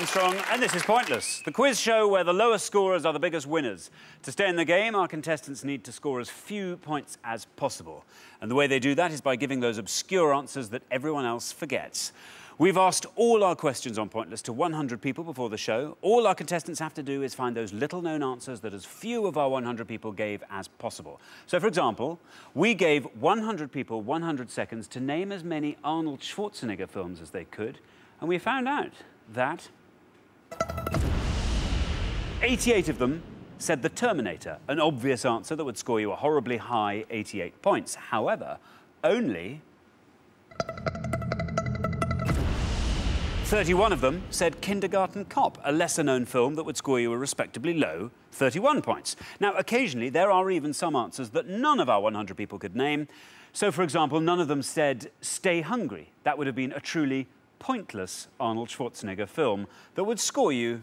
Armstrong, and this is Pointless, the quiz show where the lowest scorers are the biggest winners. To stay in the game, our contestants need to score as few points as possible. And the way they do that is by giving those obscure answers that everyone else forgets. We've asked all our questions on Pointless to 100 people before the show. All our contestants have to do is find those little-known answers that as few of our 100 people gave as possible. So, for example, we gave 100 people 100 seconds to name as many Arnold Schwarzenegger films as they could, and we found out that 88 of them said The Terminator, an obvious answer that would score you a horribly high 88 points. However, only 31 of them said Kindergarten Cop, a lesser-known film that would score you a respectably low 31 points. Now, occasionally, there are even some answers that none of our 100 people could name. So, for example, none of them said Stay Hungry. That would have been a truly pointless Arnold Schwarzenegger film that would score you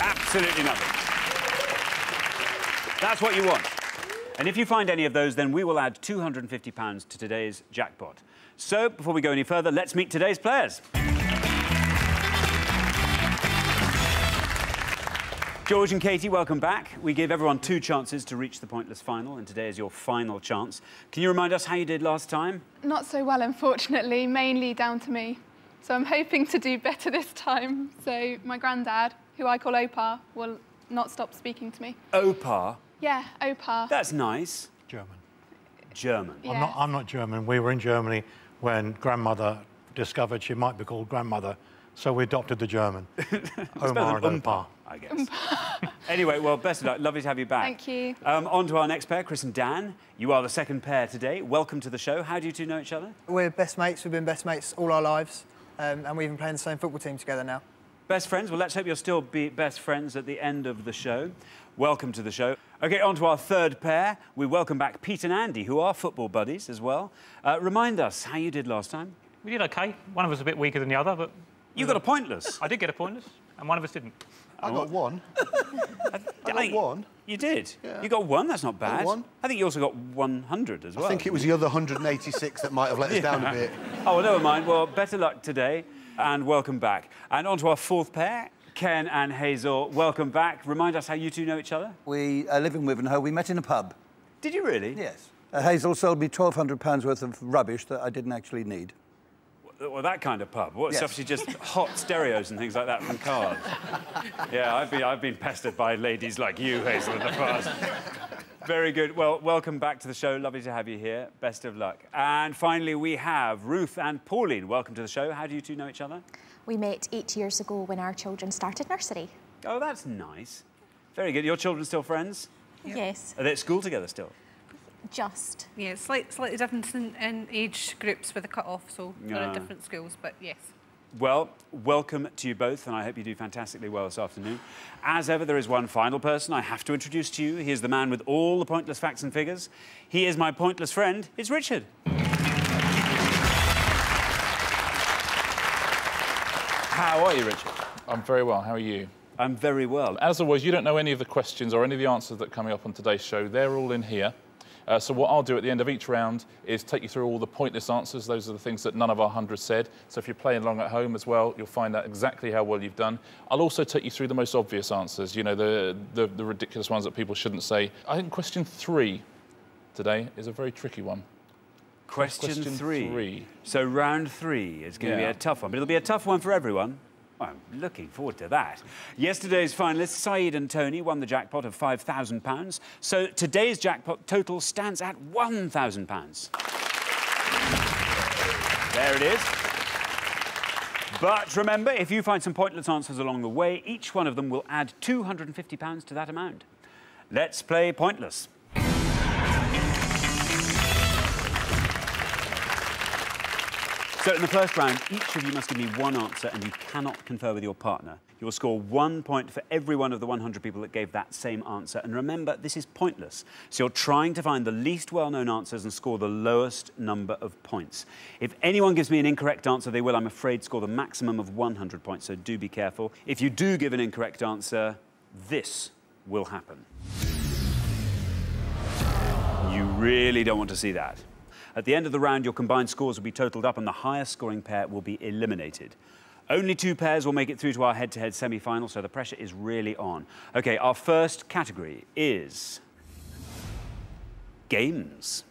absolutely nothing. That's what you want. And if you find any of those, then we will add £250 to today's jackpot. So, before we go any further, let's meet today's players. George and Katie, welcome back. We give everyone two chances to reach the pointless final, and today is your final chance. Can you remind us how you did last time? Not so well, unfortunately, mainly down to me. So I'm hoping to do better this time. So my granddad, who I call Opa, will not stop speaking to me. Opa? Yeah, Opa. That's nice. German. German. Yeah. I'm, not, I'm not German. We were in Germany when grandmother discovered she might be called grandmother, so we adopted the German. Oma and Opa. I guess. anyway, well, best of luck. Lovely to have you back. Thank you. Um, on to our next pair, Chris and Dan. You are the second pair today. Welcome to the show. How do you two know each other? We're best mates. We've been best mates all our lives, um, and we've been playing the same football team together now. Best friends? Well, let's hope you'll still be best friends at the end of the show. Welcome to the show. OK, on to our third pair. We welcome back Pete and Andy, who are football buddies as well. Uh, remind us how you did last time. We did OK. One of us a bit weaker than the other, but... You got a pointless. I did get a pointless, and one of us didn't. I got one. I got one. You did? Yeah. You got one? That's not bad. one. I think you also got 100 as well. I think it was the other 186 that might have let us down a bit. Oh, well, never mind. Well, better luck today, and welcome back. And on to our fourth pair, Ken and Hazel. Welcome back. Remind us how you two know each other. We uh, live in Wivenhoe. We met in a pub. Did you really? Yes. Uh, Hazel sold me £1,200 worth of rubbish that I didn't actually need. Well, that kind of pub. What's Yes. stuff? She just hot stereos and things like that from cars. yeah, I've been I've been pestered by ladies like you, Hazel, in the past. Very good. Well, welcome back to the show. Lovely to have you here. Best of luck. And finally, we have Ruth and Pauline. Welcome to the show. How do you two know each other? We met eight years ago when our children started nursery. Oh, that's nice. Very good. Your children still friends? Yes, Are they at school together still? Just. Yeah, slight, slightly different in, in age groups with the cut-off, so they're at different schools, but yes. Well, welcome to you both, and I hope you do fantastically well this afternoon. As ever, there is one final person I have to introduce to you. He is the man with all the pointless facts and figures. He is my pointless friend. It's Richard. How are you, Richard? I'm very well. How are you? I'm very well. As always, you don't know any of the questions or any of the answers that are coming up on today's show. They're all in here. Uh, so what I'll do at the end of each round is take you through all the pointless answers. Those are the things that none of our hundred said. So if you're playing along at home as well, you'll find out exactly how well you've done. I'll also take you through the most obvious answers. You know, the the, the ridiculous ones that people shouldn't say. I think question three today is a very tricky one. Question, Question three. three. So round three is going to Yeah. be a tough one, but it'll be a tough one for everyone. Well, I'm looking forward to that. Yesterday's finalists, Saeed and Tony, won the jackpot of £5,000. So today's jackpot total stands at £1,000. There it is. But remember, if you find some pointless answers along the way, each one of them will add £250 to that amount. Let's play Pointless. So in the first round, each of you must give me one answer and you cannot confer with your partner. You will score one point for every one of the 100 people that gave that same answer. And remember, this is pointless. So you're trying to find the least well-known answers and score the lowest number of points. If anyone gives me an incorrect answer, they will, I'm afraid, score the maximum of 100 points. So do be careful. If you do give an incorrect answer, this will happen. You really don't want to see that. At the end of the round, your combined scores will be totalled up and the highest scoring pair will be eliminated. Only two pairs will make it through to our head-to-head semi-final, so the pressure is really on. OK, our first category is... Games.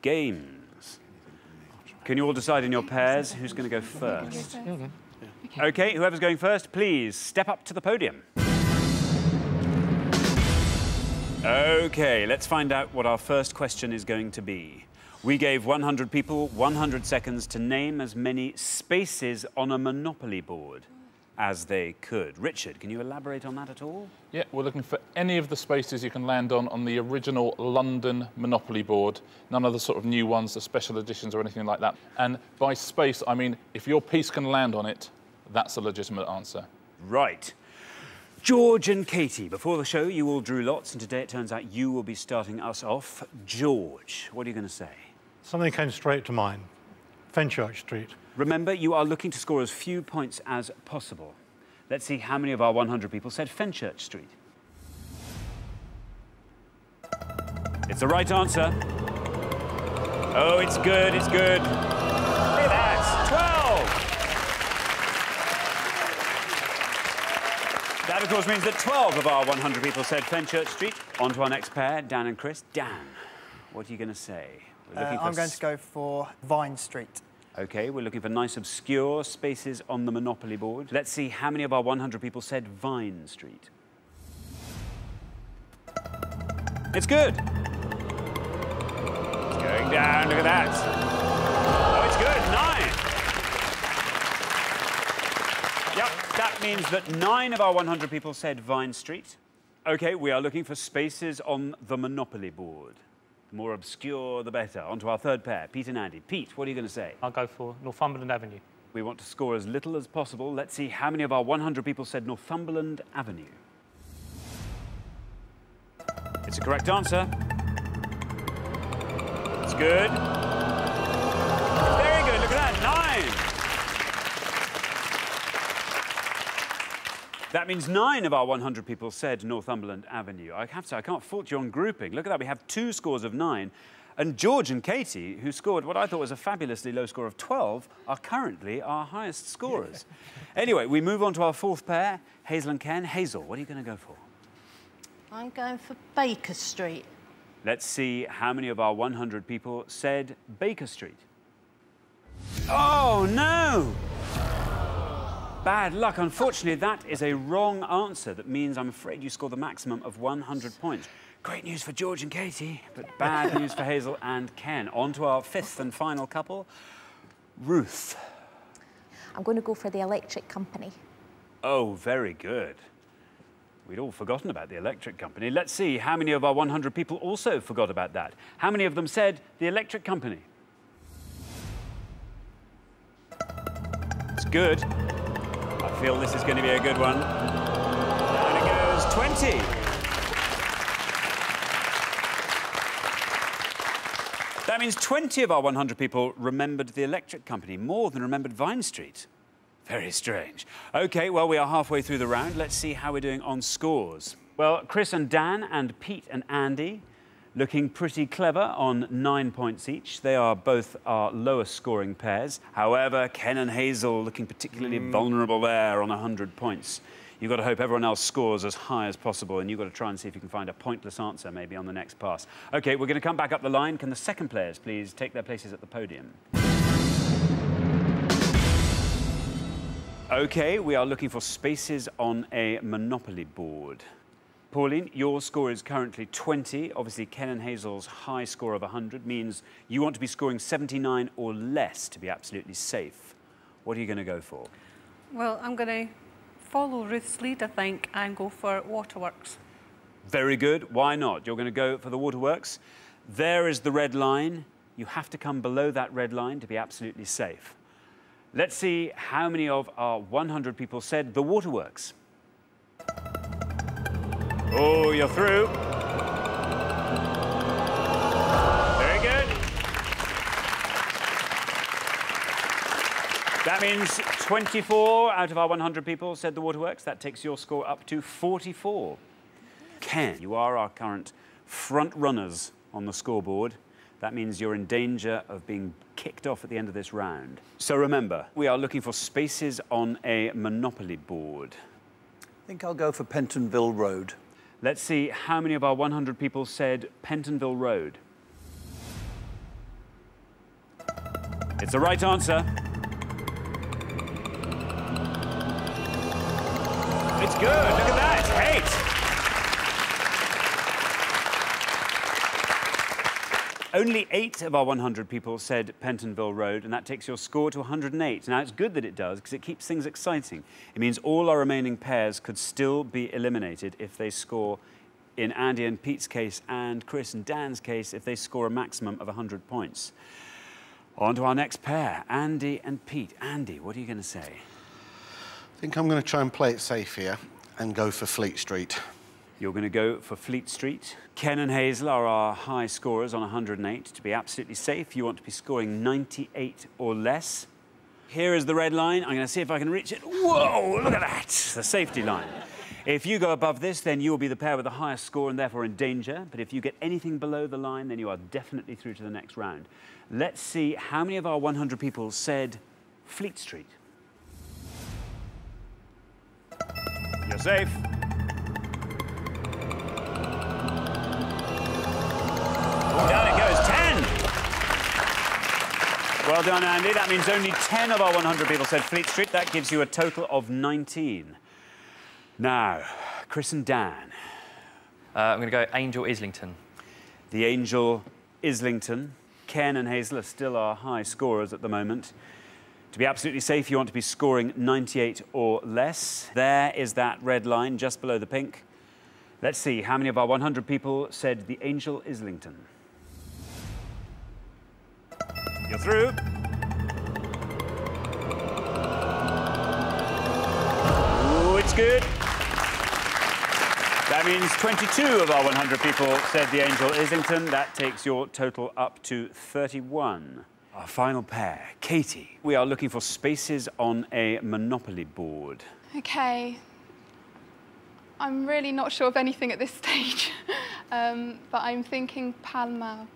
Games. Can you all decide in your pairs who's going to go first? OK, whoever's going first, please step up to the podium. OK, let's find out what our first question is going to be. We gave 100 people 100 seconds to name as many spaces on a Monopoly board as they could. Richard, can you elaborate on that at all? Yeah, we're looking for any of the spaces you can land on on the original London Monopoly board. None of the sort of new ones, the special editions or anything like that. And by space, I mean if your piece can land on it, that's a legitimate answer. Right. George and Katie, before the show, you all drew lots, and today it turns out you will be starting us off. George, what are you going to say? Something came straight to mind. Fenchurch Street. Remember, you are looking to score as few points as possible. Let's see how many of our 100 people said Fenchurch Street. It's the right answer. Oh, it's good, it's good. Look at that, 12! That, of course, means that 12 of our 100 people said Fenchurch Street. On to our next pair, Dan and Chris. Dan, what are you going to say? Uh, I'm going to go for Vine Street. OK, we're looking for nice, obscure spaces on the Monopoly board. Let's see how many of our 100 people said Vine Street. It's good. It's going down, look at that. Oh, it's good, nine. Yep, that means that nine of our 100 people said Vine Street. OK, we are looking for spaces on the Monopoly board. More obscure, the better. On to our third pair, Pete and Andy. Pete, what are you going to say? I'll go for Northumberland Avenue. We want to score as little as possible. Let's see how many of our 100 people said Northumberland Avenue. It's a correct answer. It's good. That means nine of our 100 people said Northumberland Avenue. I have to say, I can't fault you on grouping. Look at that, we have two scores of nine. And George and Katie, who scored what I thought was a fabulously low score of 12, are currently our highest scorers. anyway, we move on to our fourth pair, Hazel and Ken. Hazel, what are you going to go for? I'm going for Baker Street. Let's see how many of our 100 people said Baker Street. Oh, no! Bad luck. Unfortunately, that is a wrong answer. That means I'm afraid you score the maximum of 100 points. Great news for George and Katie, but bad news for Hazel and Ken. On to our fifth and final couple, Ruth. I'm going to go for the electric company. Oh, very good. We'd all forgotten about the electric company. Let's see how many of our 100 people also forgot about that. How many of them said the electric company? It's good. I feel this is going to be a good one. Down it goes, 20. That means 20 of our 100 people remembered the electric company, more than remembered Vine Street. Very strange. OK, well, we are halfway through the round. Let's see how we're doing on scores. Well, Chris and Dan and Pete and Andy looking pretty clever on nine points each. They are both our lowest scoring pairs. However, Ken and Hazel looking particularly mm. vulnerable there on 100 points. You've got to hope everyone else scores as high as possible, and you've got to try and see if you can find a pointless answer maybe on the next pass. OK, we're going to come back up the line. Can the second players please take their places at the podium? OK, we are looking for spaces on a Monopoly board. Pauline, your score is currently 20. Obviously, Ken and Hazel's high score of 100 means you want to be scoring 79 or less to be absolutely safe. What are you going to go for? Well, I'm going to follow Ruth's lead, I think, and go for Waterworks. Very good. Why not? You're going to go for the Waterworks. There is the red line. You have to come below that red line to be absolutely safe. Let's see how many of our 100 people said the Waterworks. Oh, you're through. Very good. That means 24 out of our 100 people said the waterworks. That takes your score up to 44. Ken, you are our current front runners on the scoreboard. That means you're in danger of being kicked off at the end of this round. So remember, we are looking for spaces on a Monopoly board. I think I'll go for Pentonville Road. Let's see how many of our 100 people said Pentonville Road. It's the right answer. It's good. Look at that. Eight. Only eight of our 100 people said Pentonville Road, and that takes your score to 108. Now, it's good that it does, because it keeps things exciting. It means all our remaining pairs could still be eliminated if they score, in Andy and Pete's case, and Chris and Dan's case, if they score a maximum of 100 points. On to our next pair, Andy and Pete. Andy, what are you going to say? I think I'm going to try and play it safe here and go for Fleet Street. You're going to go for Fleet Street. Ken and Hazel are our high scorers on 108. To be absolutely safe, you want to be scoring 98 or less. Here is the red line. I'm going to see if I can reach it. Whoa, look at that, the safety line. If you go above this, then you will be the pair with the highest score and therefore in danger. But if you get anything below the line, then you are definitely through to the next round. Let's see how many of our 100 people said Fleet Street. You're safe. Well done, Andy. That means only 10 of our 100 people said Fleet Street. That gives you a total of 19. Now, Chris and Dan. Uh, I'm going to go Angel Islington. The Angel Islington. Ken and Hazel are still our high scorers at the moment. To be absolutely safe, you want to be scoring 98 or less. There is that red line just below the pink. Let's see how many of our 100 people said the Angel Islington. You're through. Ooh, it's good. That means 22 of our 100 people said the Angel Islington. That takes your total up to 31. Our final pair, Katie. We are looking for spaces on a Monopoly board. Okay. I'm really not sure of anything at this stage, um, but I'm thinking Pall Mall.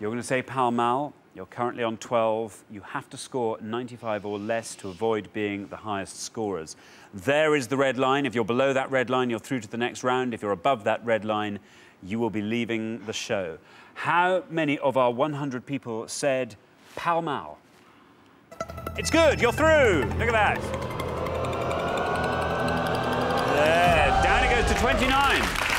You're going to say Pall Mall. You're currently on 12. You have to score 95 or less to avoid being the highest scorers. There is the red line. If you're below that red line, you're through to the next round. If you're above that red line, you will be leaving the show. How many of our 100 people said Mall? It's good. You're through. Look at that. There. Down it goes to 29.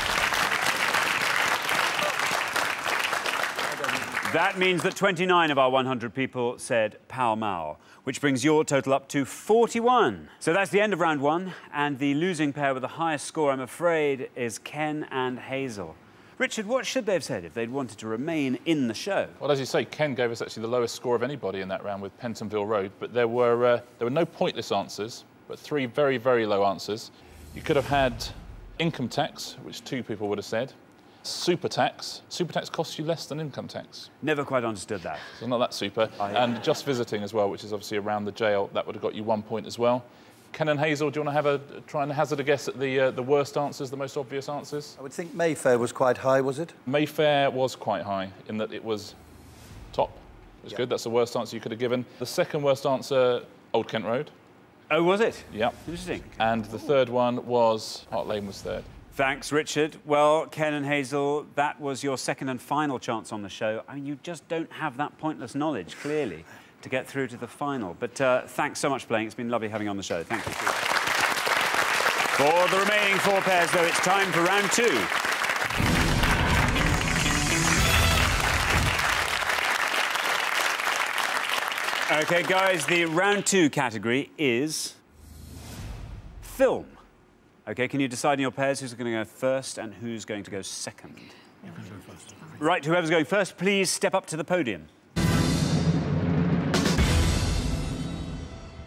That means that 29 of our 100 people said Pall Mall, which brings your total up to 41. So that's the end of round one, and the losing pair with the highest score, I'm afraid, is Ken and Hazel. Richard, what should they have said if they'd wanted to remain in the show? Well, as you say, Ken gave us actually the lowest score of anybody in that round with Pentonville Road, but there were, uh, there were no pointless answers, but three very, very low answers. You could have had income tax, which two people would have said, super tax. Super tax costs you less than income tax. Never quite understood that. So not that super. and just visiting as well, which is obviously around the jail, that would have got you one point as well. Ken and Hazel, do you want to have a try and hazard a guess at the uh, the worst answers, the most obvious answers? I would think Mayfair was quite high, was it? Mayfair was quite high in that it was top. It was Yeah. good. That's the worst answer you could have given. The second worst answer, Old Kent Road. Oh, was it? Yeah. Interesting. And the third one was Park Lane was third. Thanks, Richard. Well, Ken and Hazel, that was your second and final chance on the show. I mean, you just don't have that pointless knowledge, clearly, to get through to the final. But uh, thanks so much for playing. It's been lovely having you on the show. Thank you. For the remaining four pairs, though, it's time for round two. OK, guys, the round two category is film. OK, can you decide in your pairs who's going to go first and who's going to go second? Right, whoever's going first, please step up to the podium.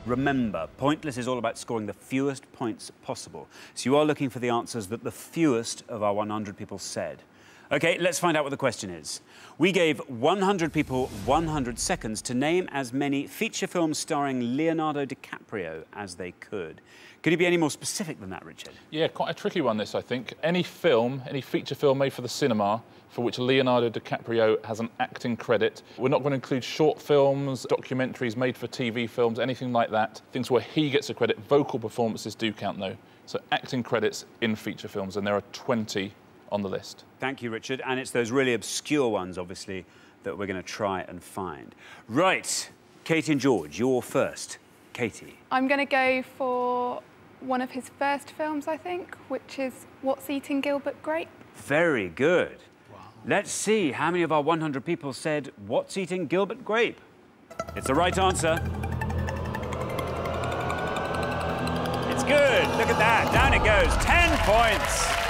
Remember, Pointless is all about scoring the fewest points possible. So you are looking for the answers that the fewest of our 100 people said. OK, let's find out what the question is. We gave 100 people 100 seconds to name as many feature films starring Leonardo DiCaprio as they could. Could you be any more specific than that, Richard? Yeah, quite a tricky one, this, I think. Any film, any feature film made for the cinema for which Leonardo DiCaprio has an acting credit. We're not going to include short films, documentaries made for TV films, anything like that. Things where he gets a credit. Vocal performances do count, though. So acting credits in feature films, and there are 20 on the list. Thank you, Richard. And it's those really obscure ones, obviously, that we're going to try and find. Right, Katie and George, you're first. Katie. I'm going to go for one of his first films, I think, which is What's Eating Gilbert Grape. Very good. Wow. Let's see how many of our 100 people said, What's Eating Gilbert Grape? It's the right answer. It's good. Look at that. Down it goes. 10 points.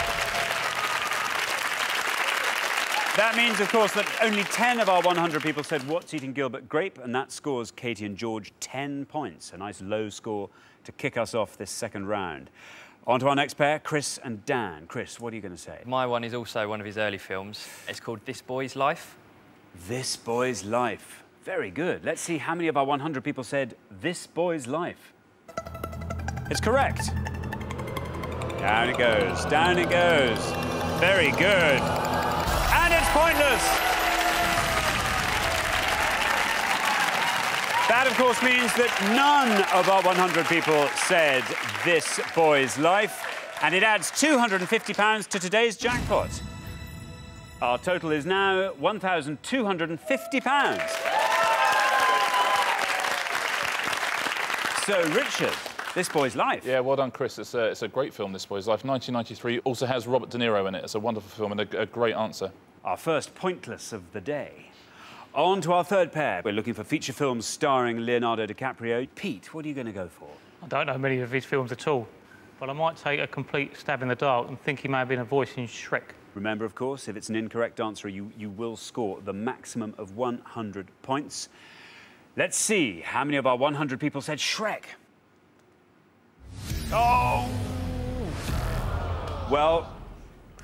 That means, of course, that only 10 of our 100 people said, What's Eating Gilbert Grape? And that scores Katie and George 10 points. A nice low score to kick us off this second round. On to our next pair, Chris and Dan. Chris, what are you going to say? My one is also one of his early films. It's called This Boy's Life. This Boy's Life. Very good. Let's see how many of our 100 people said This Boy's Life. It's correct. Down it goes, down it goes. Very good. Pointless. That, of course, means that none of our 100 people said this boy's life, and it adds £250 to today's jackpot. Our total is now £1,250. So, Richard, This Boy's Life. Yeah, well done, Chris. It's a, it's a great film, This Boy's Life. 1993 also has Robert De Niro in it. It's a wonderful film and a, a great answer. Our first pointless of the day. On to our third pair. We're looking for feature films starring Leonardo DiCaprio. Pete, what are you going to go for? I don't know many of his films at all, but I might take a complete stab in the dark and think he may have been a voice in Shrek. Remember, of course, if it's an incorrect answer, you, you will score the maximum of 100 points. Let's see how many of our 100 people said Shrek. Oh! Well,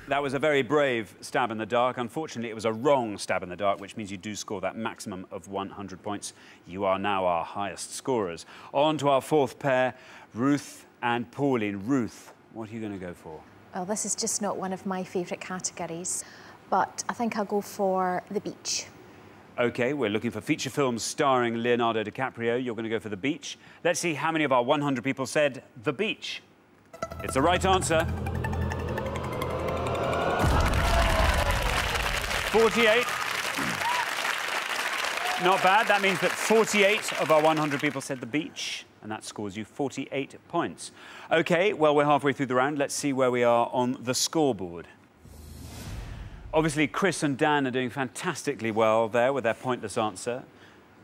that was a very brave stab in the dark. Unfortunately, it was a wrong stab in the dark, which means you do score that maximum of 100 points. You are now our highest scorers. On to our fourth pair, Ruth and Pauline. Ruth, what are you going to go for? Well, this is just not one of my favourite categories, but I think I'll go for The Beach. OK, we're looking for feature films starring Leonardo DiCaprio. You're going to go for The Beach. Let's see how many of our 100 people said The Beach. It's the right answer. 48. Not bad. That means that 48 of our 100 people said the beach, and that scores you 48 points. OK, well, we're halfway through the round. Let's see where we are on the scoreboard. Obviously, Chris and Dan are doing fantastically well there with their pointless answer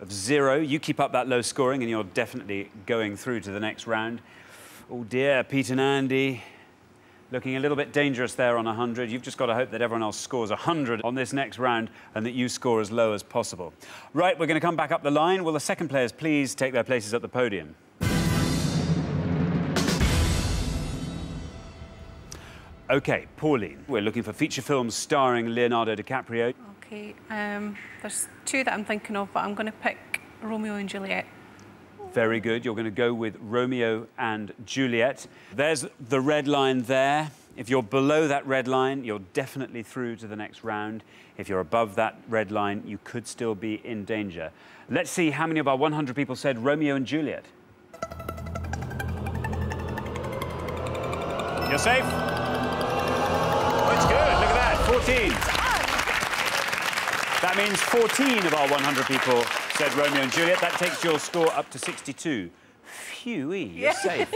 of zero. You keep up that low scoring, and you're definitely going through to the next round. Oh, dear, Pete and Andy looking a little bit dangerous there on 100. You've just got to hope that everyone else scores 100 on this next round and that you score as low as possible. Right, we're going to come back up the line. Will the second players please take their places at the podium? OK, Pauline, we're looking for feature films starring Leonardo DiCaprio. OK, um, there's two that I'm thinking of, but I'm going to pick Romeo and Juliet. Very good. You're going to go with Romeo and Juliet. There's the red line there. If you're below that red line, you're definitely through to the next round. If you're above that red line, you could still be in danger. Let's see how many of our 100 people said Romeo and Juliet. You're safe? It's good. Look at that. 14. That means 14 of our 100 people said Romeo and Juliet. That takes your score up to 62. Phew, you're yeah. safe.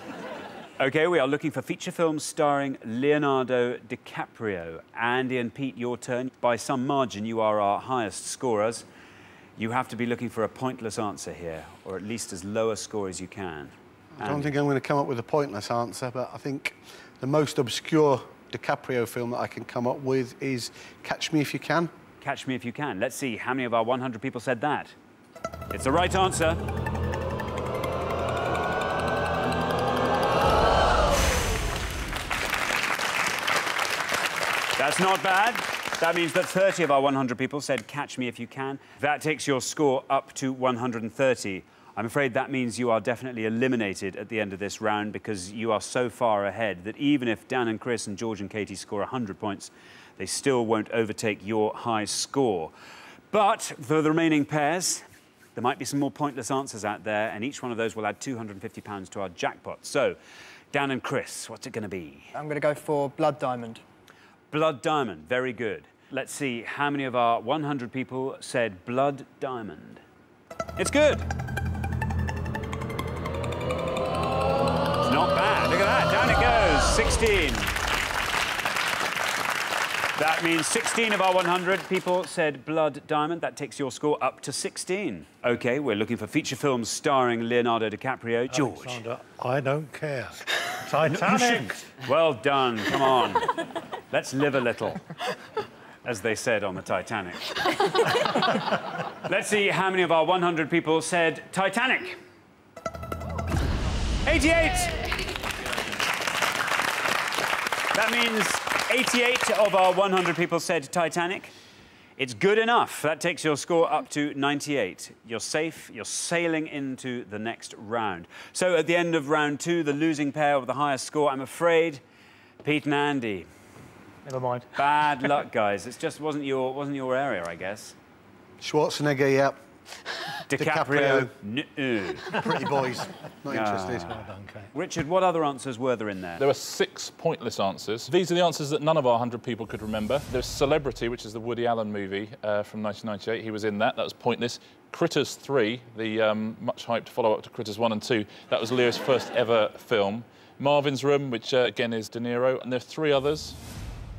OK, we are looking for feature films starring Leonardo DiCaprio. Andy and Pete, your turn. By some margin, you are our highest scorers. You have to be looking for a pointless answer here, or at least as low a score as you can. I don't think I'm going to come up with a pointless answer, but I think the most obscure DiCaprio film that I can come up with is Catch Me If You Can. Catch Me If You Can. Let's see how many of our 100 people said that. It's the right answer. That's not bad. That means that 30 of our 100 people said catch me if you can. That takes your score up to 130. I'm afraid that means you are definitely eliminated at the end of this round because you are so far ahead that even if Dan and Chris and George and Katie score 100 points, they still won't overtake your high score. But for the remaining pairs, there might be some more pointless answers out there, and each one of those will add £250 to our jackpot. So, Dan and Chris, what's it going to be? I'm going to go for Blood Diamond. Blood Diamond, very good. Let's see how many of our 100 people said Blood Diamond. It's good. It's not bad. Look at that. Down it goes. 16. That means 16 of our 100 people said Blood Diamond. That takes your score up to 16. OK, we're looking for feature films starring Leonardo DiCaprio. George. Alexander, I don't care. Titanic. Well done. Come on. Let's live a little, as they said on the Titanic. Let's see how many of our 100 people said Titanic. 88. That means 88 of our 100 people said Titanic. It's good enough. That takes your score up to 98. You're safe. You're sailing into the next round. So at the end of round two, the losing pair with the highest score, I'm afraid, Pete and Andy. Never mind. Bad luck, guys. It just wasn't your, wasn't your area, I guess. Schwarzenegger, yep. DiCaprio, DiCaprio. Pretty boys. Not interested. Ah. Richard, what other answers were there in there? There were six pointless answers. These are the answers that none of our 100 people could remember. There's Celebrity, which is the Woody Allen movie uh, from 1998. He was in that. That was pointless. Critters 3, the um, much hyped follow-up to Critters 1 and 2. That was Leo's first ever film. Marvin's Room, which uh, again is De Niro. And there are three others.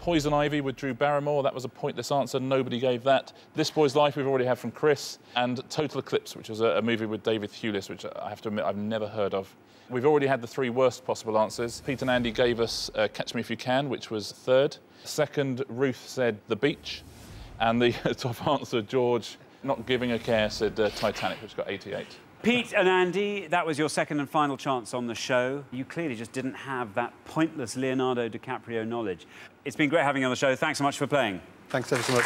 Poison Ivy with Drew Barrymore, that was a pointless answer, nobody gave that. This Boy's Life we've already had from Chris, and Total Eclipse, which was a, a movie with David Thewlis, which I have to admit I've never heard of. We've already had the three worst possible answers. Pete and Andy gave us uh, Catch Me If You Can, which was third. Second, Ruth said The Beach. And the top answer, George, not giving a care, said uh, Titanic, which got 88. Pete and Andy, that was your second and final chance on the show. You clearly just didn't have that pointless Leonardo DiCaprio knowledge. It's been great having you on the show. Thanks so much for playing. Thanks ever so much.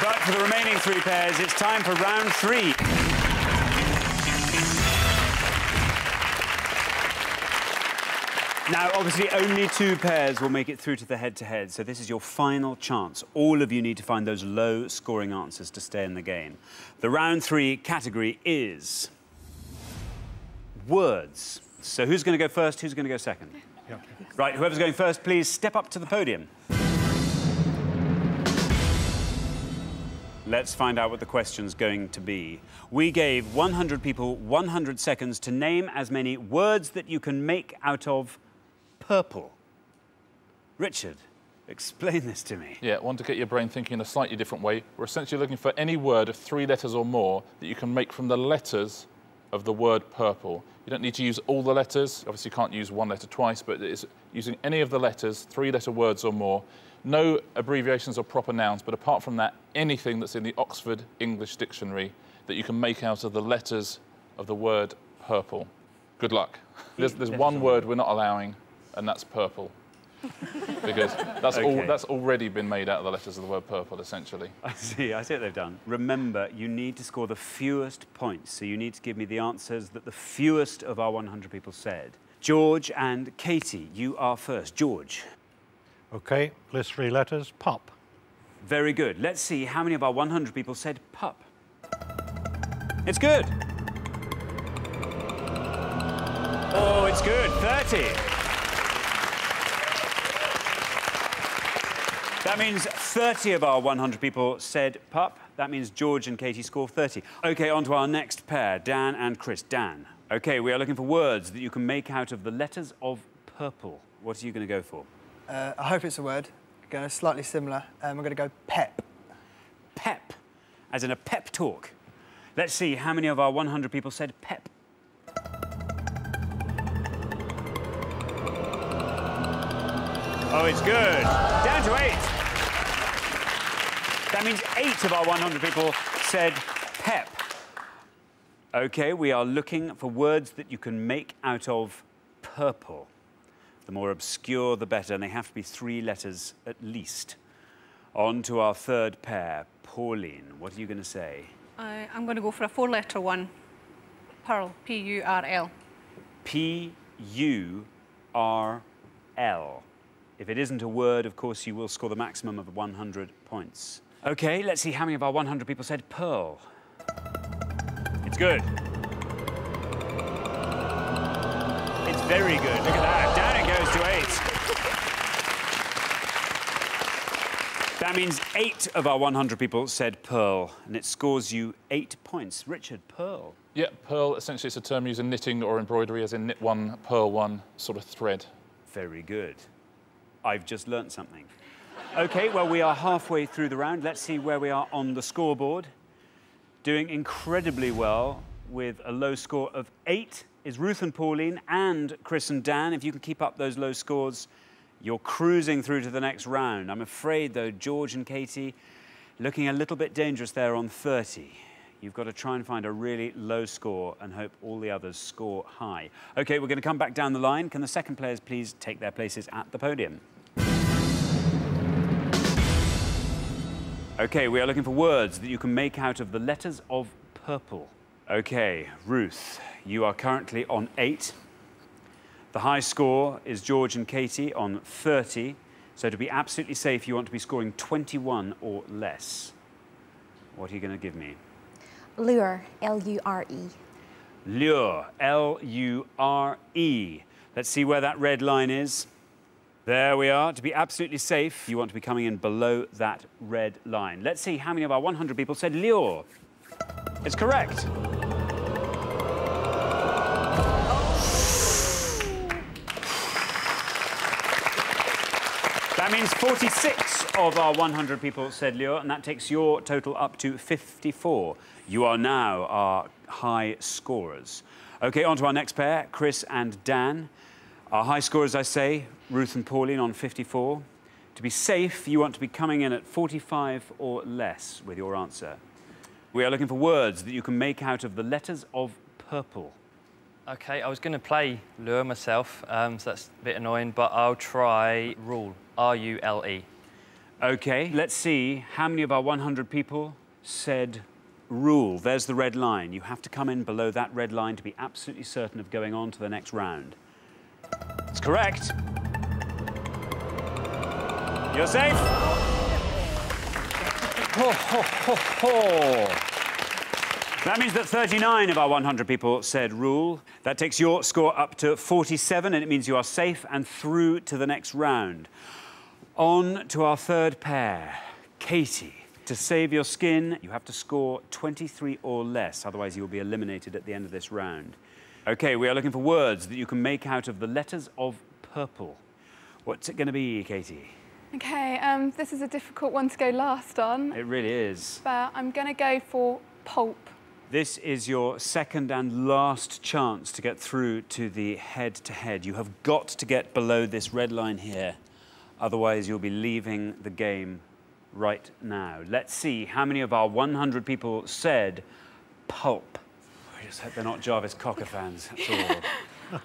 But for the remaining three pairs, it's time for round three. Now, obviously, only two pairs will make it through to the head-to-head, -head, so this is your final chance. All of you need to find those low-scoring answers to stay in the game. The round three category is words. So who's going to go first? Who's going to go second? Yeah. Right, whoever's going first, please step up to the podium. Let's find out what the question's going to be. We gave 100 people 100 seconds to name as many words that you can make out of purple. Richard, explain this to me. Yeah, I want to get your brain thinking in a slightly different way. We're essentially looking for any word of three letters or more that you can make from the letters of the word purple. You don't need to use all the letters. Obviously, you can't use one letter twice, but it's using any of the letters, three-letter words or more. No abbreviations or proper nouns, but apart from that, anything that's in the Oxford English Dictionary that you can make out of the letters of the word purple. Good luck. There's, there's one word we're not allowing, and that's purple. because that's, okay. all, that's already been made out of the letters of the word purple, essentially. I see, I see what they've done. Remember, you need to score the fewest points, so you need to give me the answers that the fewest of our 100 people said. George and Katie, you are first. George. OK, list three letters, pup. Very good. Let's see how many of our 100 people said pup. It's good. Oh, it's good. 30. That means 30 of our 100 people said pup. That means George and Katie score 30. OK, on to our next pair, Dan and Chris. Dan. OK, we are looking for words that you can make out of the letters of purple. What are you going to go for? Uh, I hope it's a word. Going slightly similar. Um, I'm going to go pep. Pep, as in a pep talk. Let's see how many of our 100 people said pep. Oh, it's good. Down to eight. That means eight of our 100 people said pep. OK, we are looking for words that you can make out of purple. The more obscure, the better, and they have to be three letters at least. On to our third pair. Pauline, what are you going to say? I, I'm going to go for a four-letter one. Purl, P-U-R-L. P U R L. If it isn't a word, of course, you will score the maximum of 100 points. Okay, let's see how many of our 100 people said purl. It's good. It's very good. Look at that. Down it goes to eight. That means eight of our 100 people said purl, and it scores you eight points. Richard, purl. Yeah, purl, essentially it's a term used in knitting or embroidery, as in knit one, purl one, sort of thread. Very good. I've just learnt something. OK, well, we are halfway through the round. Let's see where we are on the scoreboard. Doing incredibly well with a low score of eight is Ruth and Pauline and Chris and Dan. If you can keep up those low scores, you're cruising through to the next round. I'm afraid, though, George and Katie looking a little bit dangerous there on 30. You've got to try and find a really low score and hope all the others score high. OK, we're going to come back down the line. Can the second players please take their places at the podium? OK, we are looking for words that you can make out of the letters of purple. OK, Ruth, you are currently on eight. The high score is George and Katie on 30. So to be absolutely safe, you want to be scoring 21 or less. What are you going to give me? Lure, L-U-R-E. Lure, L-U-R-E. Let's see where that red line is. There we are. To be absolutely safe, you want to be coming in below that red line. Let's see how many of our 100 people said lure. It's correct. That means 46 of our 100 people said lure, and that takes your total up to 54. You are now our high scorers. OK, on to our next pair, Chris and Dan. Our high scorers, I say, Ruth and Pauline on 54. To be safe, you want to be coming in at 45 or less with your answer. We are looking for words that you can make out of the letters of purple. OK, I was going to play lure myself, um, so that's a bit annoying, but I'll try rule, R-U-L-E. OK, let's see how many of our 100 people said rule. There's the red line. You have to come in below that red line to be absolutely certain of going on to the next round. It's correct. You're safe. Ho, ho, ho, ho. That means that 39 of our 100 people said rule. That takes your score up to 47, and it means you are safe and through to the next round. On to our third pair, Katie. To save your skin, you have to score 23 or less, otherwise you will be eliminated at the end of this round. OK, we are looking for words that you can make out of the letters of purple. What's it going to be, Katie? OK, um, this is a difficult one to go last on. It really is. But I'm going to go for pulp. This is your second and last chance to get through to the head-to-head. -head. You have got to get below this red line here. Otherwise, you'll be leaving the game right now. Let's see how many of our 100 people said pulp. I just hope they're not Jarvis Cocker fans, that's all.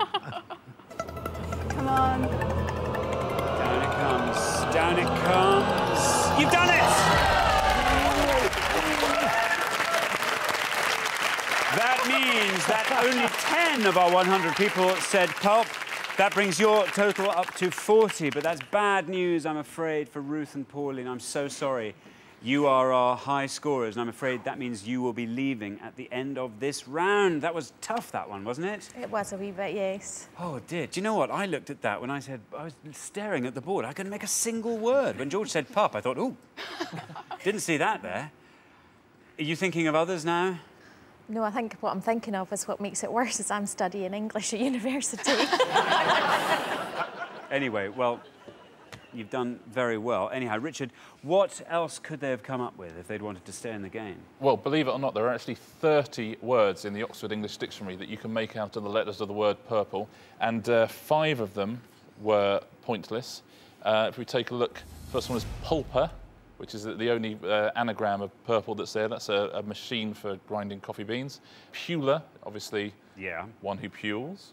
Come on. Down it comes, down it comes. You've done it! That means that only 10 of our 100 people said pulp. That brings your total up to 40, but that's bad news, I'm afraid, for Ruth and Pauline. I'm so sorry. You are our high scorers, and I'm afraid that means you will be leaving at the end of this round. That was tough, that one, wasn't it? It was a wee bit, yes. Oh, dear. Do you know what? I looked at that when I said, I was staring at the board. I couldn't make a single word. When George said pup, I thought, oh, didn't see that there. Are you thinking of others now? No, I think what I'm thinking of is what makes it worse is I'm studying English at university. anyway, well, you've done very well. Anyhow, Richard, what else could they have come up with if they'd wanted to stay in the game? Well, believe it or not, there are actually 30 words in the Oxford English Dictionary that you can make out of the letters of the word purple, and uh, five of them were pointless. Uh, if we take a look, first one is pulper, which is the only uh, anagram of purple that's there. That's a, a, machine for grinding coffee beans. Puler, obviously, yeah. one who pules.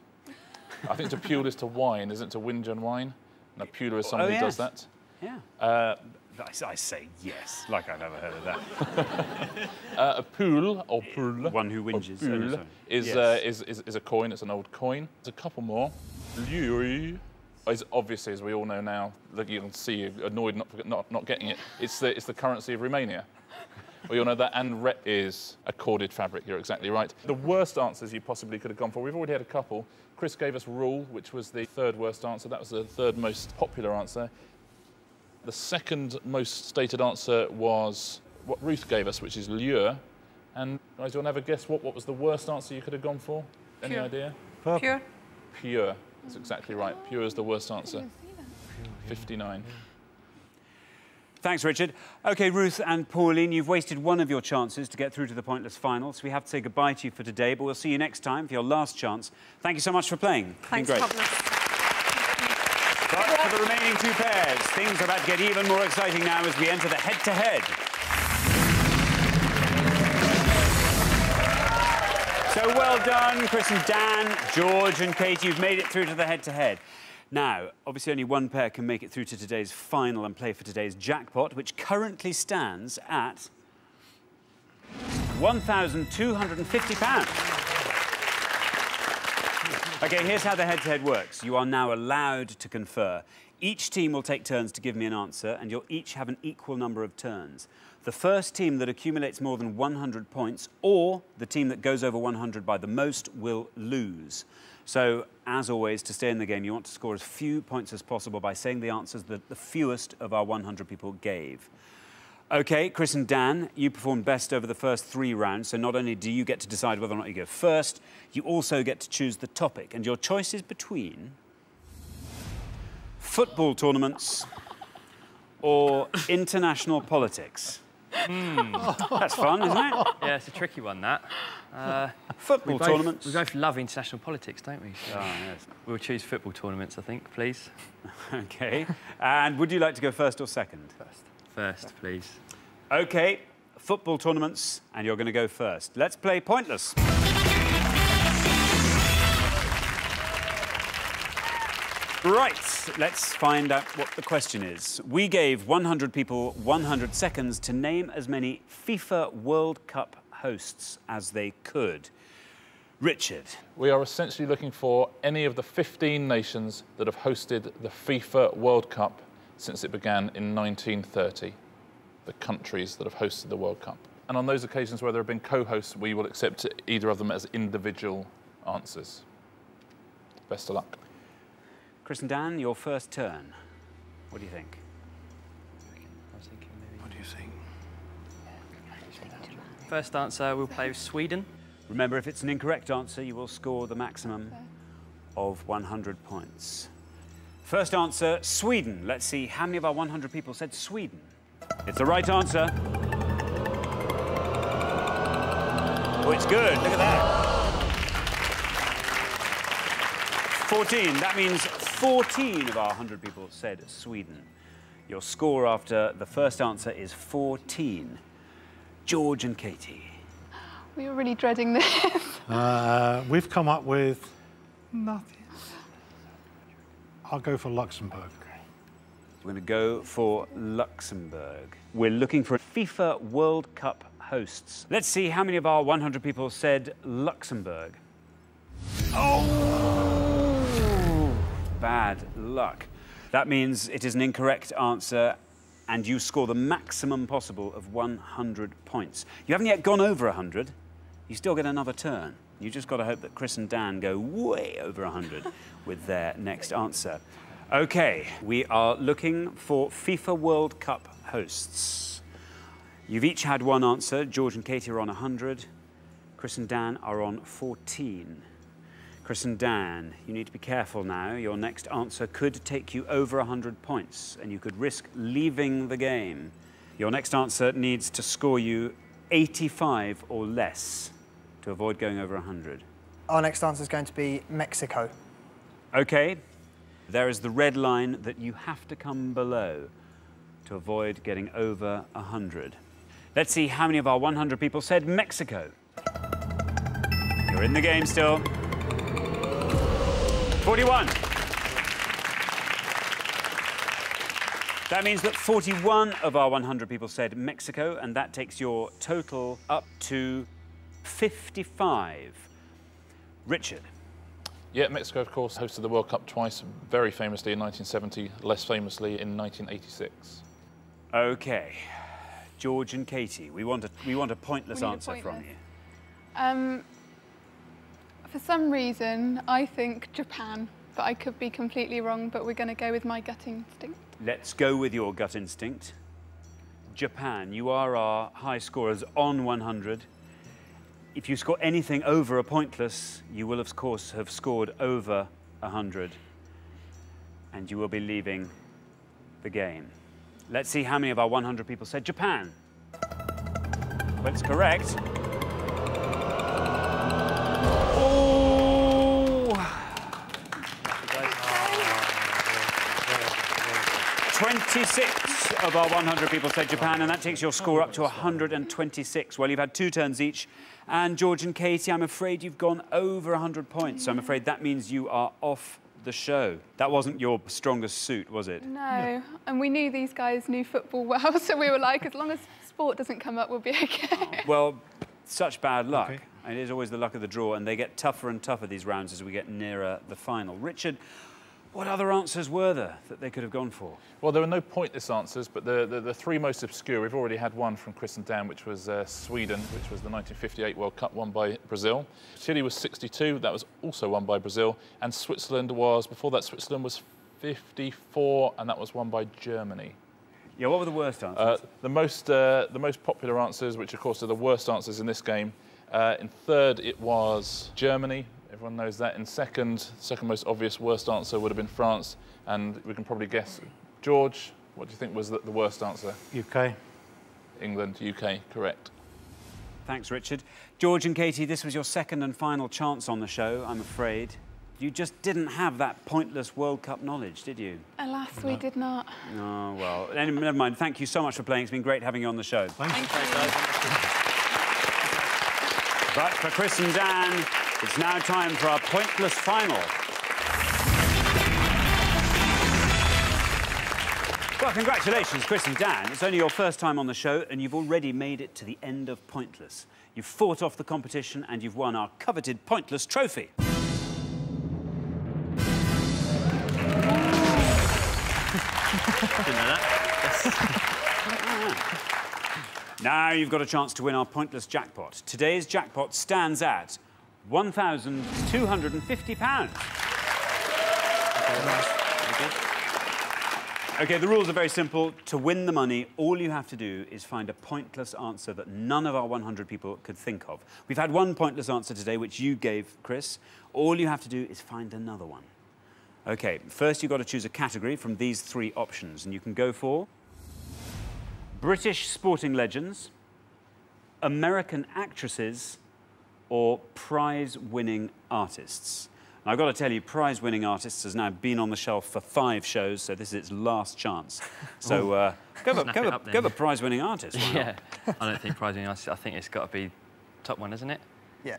I think to pule is to whine, isn't it? To whinge and whine. And a puler is someone Oh, who does that. Yeah. Uh, I, I say yes, like I've never heard of that. Uh, a pool or pool. One who whinges. Oh, pool is, Yes. uh, is, is is a coin. It's an old coin. There's a couple more. Luri is obviously, as we all know now, look, you can see you're annoyed not, not not getting it. It's the it's the currency of Romania. We all know that, and rep is a corded fabric. You're exactly right. The worst answers you possibly could have gone for. We've already had a couple. Chris gave us rule, which was the third worst answer. That was the third most popular answer. The second most stated answer was what Ruth gave us, which is lure. And guys, you'll never guess what, what was the worst answer you could have gone for? Any Pure. idea? Pure. Pure. That's exactly right. Pure is the worst answer. 59. Thanks, Richard. OK, Ruth and Pauline, you've wasted one of your chances to get through to the pointless final, so we have to say goodbye to you for today, but we'll see you next time for your last chance. Thank you so much for playing. It's been Thanks, great. for having. But for the remaining two pairs, things are about to get even more exciting now as we enter the head-to-head. So well done, Chris and Dan, George and Katie. You've made it through to the head-to-head. Now, obviously only one pair can make it through to today's final and play for today's jackpot, which currently stands at £1,250. OK, here's how the head-to-head works. You are now allowed to confer. Each team will take turns to give me an answer, and you'll each have an equal number of turns. The first team that accumulates more than 100 points, or the team that goes over 100 by the most, will lose. So, as always, to stay in the game, you want to score as few points as possible by saying the answers that the fewest of our 100 people gave. OK, Chris and Dan, you performed best over the first three rounds, so not only do you get to decide whether or not you go first, you also get to choose the topic, and your choice is between football tournaments or international politics. That's fun, isn't it? Yeah, it's a tricky one, that. Uh, Football we both, tournaments. We both love international politics, don't we? So Ah, yes. We'll choose football tournaments, I think, please. OK. And would you like to go first or second? First. First, please. OK, football tournaments, and you're going to go first. Let's play Pointless. Right, let's find out what the question is. We gave 100 people 100 seconds to name as many FIFA World Cup hosts as they could. Richard. We are essentially looking for any of the 15 nations that have hosted the FIFA World Cup since it began in 1930. The countries that have hosted the World Cup. And on those occasions where there have been co-hosts, we will accept either of them as individual answers. Best of luck. Chris and Dan, your first turn. What do you think? What do you think? First answer, we'll play with Sweden. Remember, if it's an incorrect answer, you will score the maximum of 100 points. First answer, Sweden. Let's see how many of our 100 people said Sweden. It's the right answer. Oh, it's good. Look at that. 14. That means 14 of our 100 people said Sweden. Your score after the first answer is 14. George and Katie. We were really dreading this. Uh, we've come up with nothing. I'll go for Luxembourg. We're going to go for Luxembourg. We're looking for FIFA World Cup hosts. Let's see how many of our 100 people said Luxembourg. Oh! Bad luck. That means it is an incorrect answer and you score the maximum possible of 100 points. You haven't yet gone over 100. You still get another turn. You just got to hope that Chris and Dan go way over 100 with their next answer. Okay, we are looking for FIFA World Cup hosts. You've each had one answer. George and Katie are on 100. Chris and Dan are on 14. Chris and Dan, you need to be careful now. Your next answer could take you over 100 points, and you could risk leaving the game. Your next answer needs to score you 85 or less to avoid going over 100. Our next answer is going to be Mexico. Okay, there is the red line that you have to come below to avoid getting over 100. Let's see how many of our 100 people said Mexico. You're in the game still. 41. That means that 41 of our 100 people said Mexico, and that takes your total up to 55. Richard. Yeah, Mexico, of course, hosted the World Cup twice, very famously in 1970, less famously in 1986. Okay. George and Katie, we want a, we want a pointless We need a answer from you. Um, for some reason, I think Japan, but I could be completely wrong, but we're going to go with my gut instinct. Let's go with your gut instinct. Japan, you are our high scorers on 100. If you score anything over a pointless, you will, of course, have scored over 100. And you will be leaving the game. Let's see how many of our 100 people said Japan. That's correct. 26 of our 100 people said Japan, and that takes your score up to 126. Well, you've had two turns each. And George and Katie, I'm afraid you've gone over 100 points. So I'm afraid that means you are off the show. That wasn't your strongest suit, was it? No, and we knew these guys knew football well, so we were like, as long as sport doesn't come up, we'll be okay. Well, such bad luck. It is always the luck of the draw, and they get tougher and tougher, these rounds, as we get nearer the final. Richard, what other answers were there that they could have gone for? Well, there were no pointless answers, but the, the, the three most obscure, we've already had one from Chris and Dan, which was uh, Sweden, which was the 1958 World Cup won by Brazil. Chile was 62, that was also won by Brazil. And Switzerland was, before that, Switzerland was 54, and that was won by Germany. Yeah, what were the worst answers? Uh, the, most, uh, the most popular answers, which of course are the worst answers in this game, uh, in third it was Germany, everyone knows that. In second, second most obvious worst answer would have been France, and we can probably guess. George, what do you think was the, the worst answer? UK. England, UK, correct. Thanks, Richard. George and Katie, this was your second and final chance on the show, I'm afraid. You just didn't have that pointless World Cup knowledge, did you? Alas, we did not. Oh, well, anyway, never mind. Thank you so much for playing. It's been great having you on the show. Thank you. But for Chris and Dan, it's now time for our pointless final. Well, congratulations, Chris and Dan. It's only your first time on the show, and you've already made it to the end of Pointless. You've fought off the competition, and you've won our coveted Pointless trophy. Didn't know that. Now you've got a chance to win our pointless jackpot. Today's jackpot stands at £1,250. Okay, the rules are very simple. To win the money, all you have to do is find a pointless answer that none of our 100 people could think of. We've had one pointless answer today, which you gave, Chris. All you have to do is find another one. Okay, first you've got to choose a category from these three options, and you can go for British sporting legends, American actresses, or prize-winning artists. And I've got to tell you, prize-winning artists has now been on the shelf for five shows, so this is its last chance. So uh, go, for, Snap go, for, up go for prize-winning artist. Yeah, I don't think prize winning artist. I think it's got to be top one, isn't it? Yeah.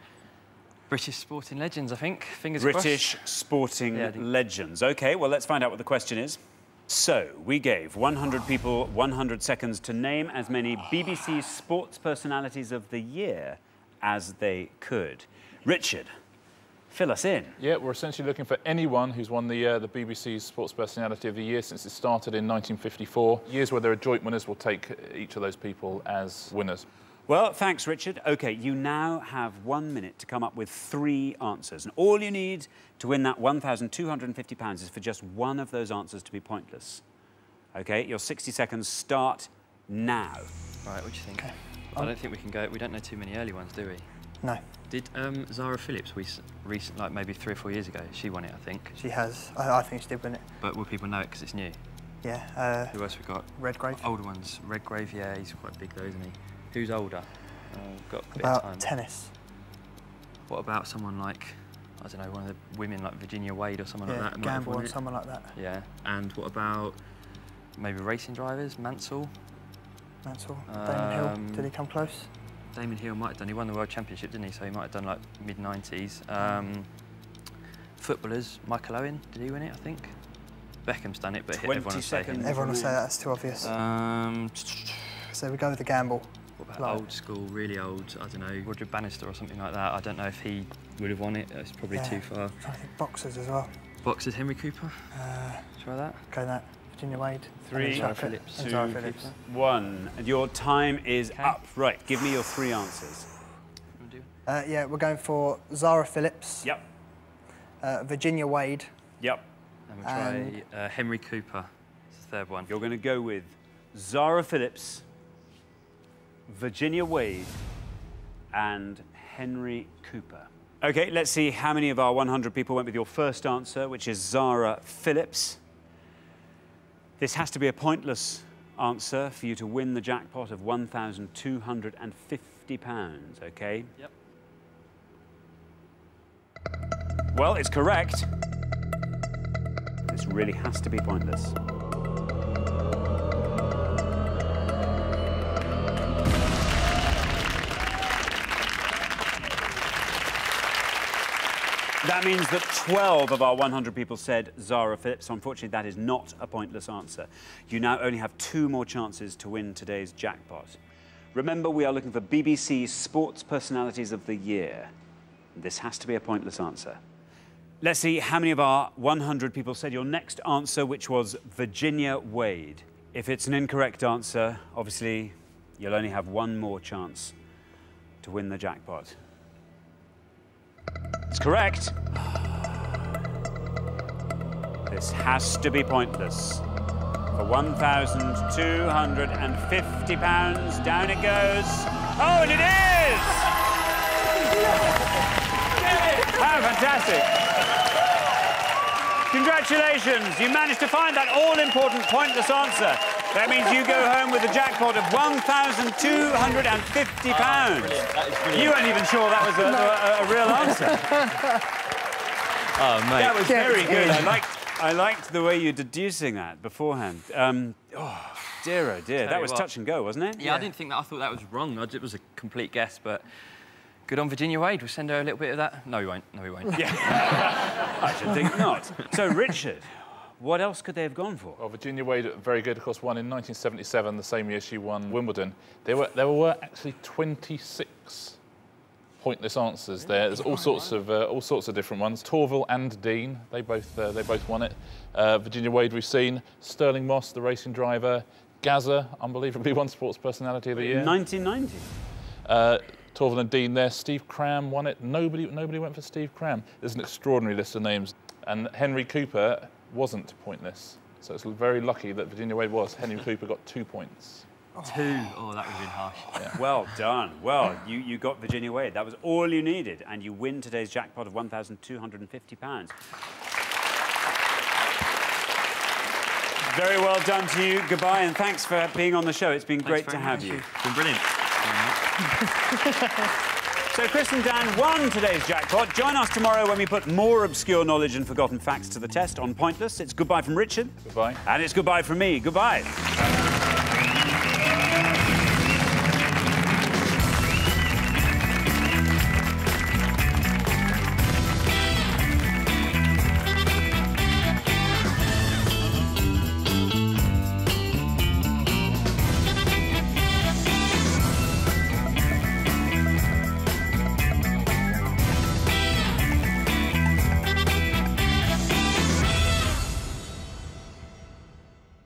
British sporting legends, I think. Fingers British crossed. sporting Yeah, I think- legends. Okay, well, let's find out what the question is. So, we gave 100 people 100 seconds to name as many BBC sports personalities of the year as they could. Richard, fill us in. Yeah, we're essentially looking for anyone who's won the, uh, the BBC's Sports Personality of the Year since it started in 1954. Years where there are joint winners will take each of those people as winners. Well, thanks, Richard. OK, you now have one minute to come up with three answers. And all you need to win that £1,250 is for just one of those answers to be pointless. OK, your 60 seconds start now. Right, what do you think? I don't think we can go. We don't know too many early ones, do we? No. Did um, Zara Phillips, we recent, like maybe three or four years ago, she won it, I think. She has. I, I think she did win it. But will people know it because it's new? Yeah. Uh, Who else we got? Redgrave. Older ones. Redgrave, yeah, he's quite big though, isn't he? Who's older? Uh, got a bit About of time. tennis. What about someone like, I don't know, one of the women like Virginia Wade or someone Yeah, like that? Gamble it? someone like that. Yeah. And what about maybe racing drivers? Mansell? Mansell. Damon Hill. Um, Did he come close? Damon Hill might have done. He won the world championship, didn't he? So he might have done like mid 90s. Um, footballers. Michael Owen, did he win it, I think? Beckham's done it, but 20 everyone will say him. Everyone will say that's too obvious. Um, so we go with the gamble. what about Like- old school, really old? I don't know, Roger Bannister or something like that. I don't know if he would have won it. It's probably Yeah. too far. I think boxers as well. Boxers, Henry Cooper. Uh, Try that. go that. Virginia Wade. Three, and Zara Phillips. and two, Zara Phillips. One. And your time is Okay. up. Right, give me your three answers. Uh, yeah, we're going for Zara Phillips, Yep, uh, Virginia Wade, yep. And we'll try uh, Henry Cooper. It's the third one. You're going to go with Zara Phillips, Virginia Wade, and Henry Cooper. Okay, let's see how many of our 100 people went with your first answer, which is Zara Phillips. This has to be a pointless answer for you to win the jackpot of £1,250, okay? Yep. Well, it's correct. This really has to be pointless. That means that 12 of our 100 people said Zara Phillips. Unfortunately, that is not a pointless answer. You now only have two more chances to win today's jackpot. Remember, we are looking for BBC Sports Personalities of the Year. This has to be a pointless answer. Let's see how many of our 100 people said your next answer, which was Virginia Wade. If it's an incorrect answer, obviously, you'll only have one more chance to win the jackpot. It's correct. This has to be pointless. For £1,250, down it goes. Oh, and it is! How fantastic! Congratulations, you managed to find that all-important pointless answer. That means you go home with a jackpot of £1,250. you weren't even sure that was a, a, a real answer. Oh, mate. That was very good. I liked, I liked the way you're deducing that beforehand. Um, oh, dear, oh dear. Tell That was what. touch and go, wasn't it? Yeah, I didn't think that. I thought that was wrong. It was a complete guess, but good on Virginia Wade. We'll send her a little bit of that. No, we won't. No, we won't. I should think not. So, Richard, what else could they have gone for? Well, Virginia Wade, very good, of course, won in 1977, the same year she won Wimbledon. There were, there were actually 26 pointless answers there. There's all sorts of uh, all sorts of different ones. Torvill and Dean, they both uh, they both won it. Uh, Virginia Wade, we've seen. Stirling Moss, the racing driver. Gazza, unbelievably won Sports Personality of the Year. 1990. Uh, Torvill and Dean there. Steve Cram won it. Nobody, nobody went for Steve Cram. There's an extraordinary list of names. And Henry Cooper wasn't pointless. So it's very lucky that Virginia Wade was. Henry Cooper got two points. Oh. Two. Oh, that would have been harsh. Well done. Well, you, you got Virginia Wade. That was all you needed, and you win today's jackpot of £1,250. Very well done to you. Goodbye, and thanks for being on the show. It's been great to have much. you. It's been brilliant. So Chris and Dan won today's jackpot. Join us tomorrow when we put more obscure knowledge and forgotten facts to the test on Pointless. It's goodbye from Richard. Goodbye. And it's goodbye from me. Goodbye.